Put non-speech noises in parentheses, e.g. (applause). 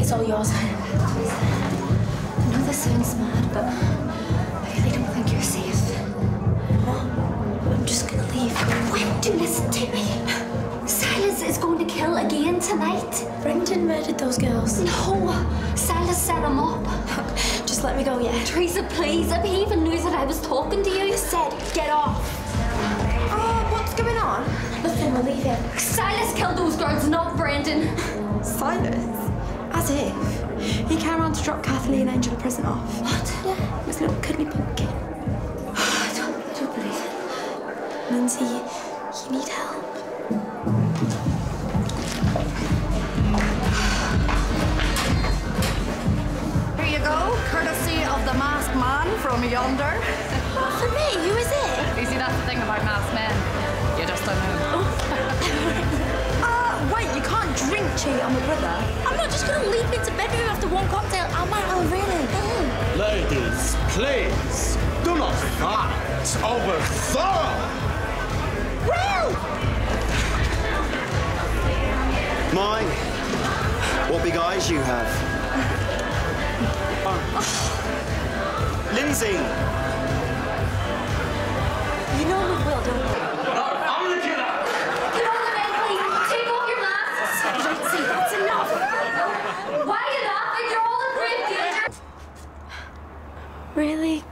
it's all yours. I know this sounds mad, but I really don't think you're safe. I'm just gonna leave. Wait, do listen to me. Silas is going to kill again tonight. Brendan murdered those girls. No, Silas set him up. Just let me go, yeah? Theresa, please. If he even knew that I was talking to you, he Said, get off. Oh, what's going on? nothing will leave him. Silas killed those girls, not Brendan. Silas? As if. He came around to drop Kathleen and Angel a present off. What? Yeah, it was a little cuddly pumpkin. (sighs) I don't, I don't believe it. Lynsey, you need help. Here you go, courtesy of the masked man from yonder. (laughs) For me, who is please, do not fight over Thorough. My, what big eyes you have. Lynsey, You know we will, don't you? Really?